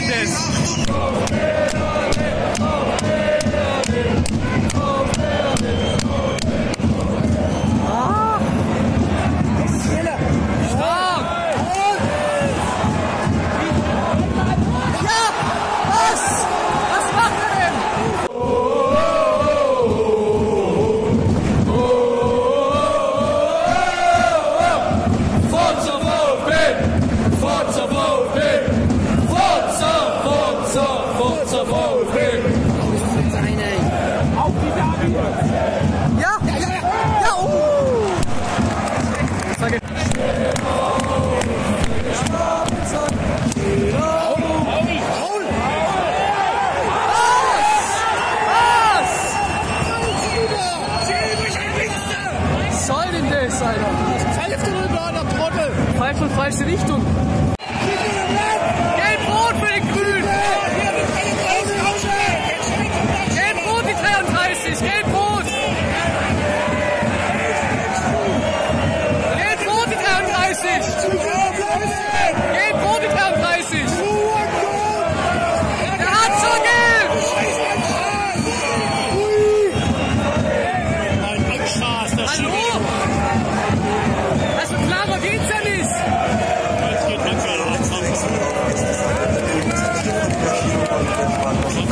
Hernandez. Falsche Richtung.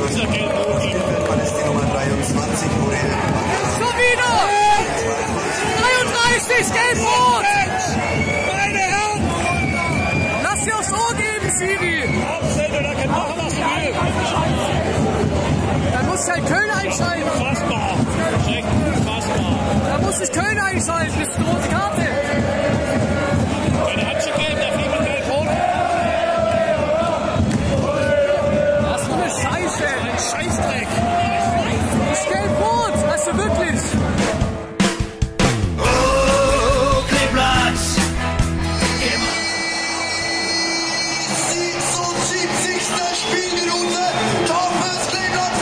Man ist die Nummer 23, Morel. Schon wieder! 33, gelb-rot! Meine Herren! Lass dir aufs Ohr geben, Siri! Dann muss halt Köln einschalten! Dann Scheißdreck! Das ist gelb-rot! Also wirklich! Oh, Kleeblatz! 77. Spielminute. Torfels Kleeblatt!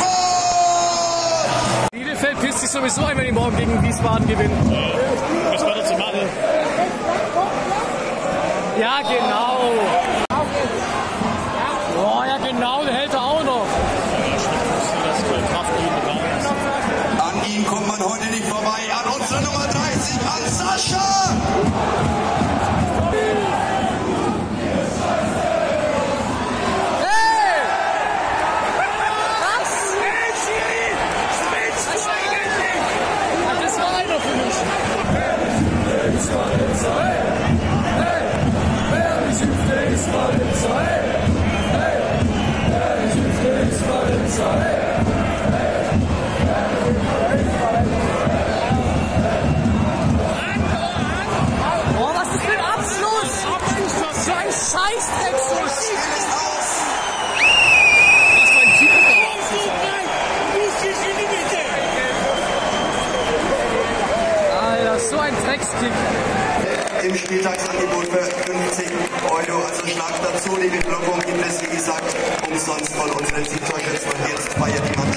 Bielefeld pisst sich sowieso ein, wenn die morgen gegen Wiesbaden gewinnen. Was war da zu machen? Ja, genau. Hey, hey, Israel, Israel, Israel, Israel, Israel, Spieltagsangebot für 50 Euro. Also schlag dazu, liebe Blockung gibt es, wie gesagt, umsonst von unseren Siegtorschützen. Und jetzt feiert die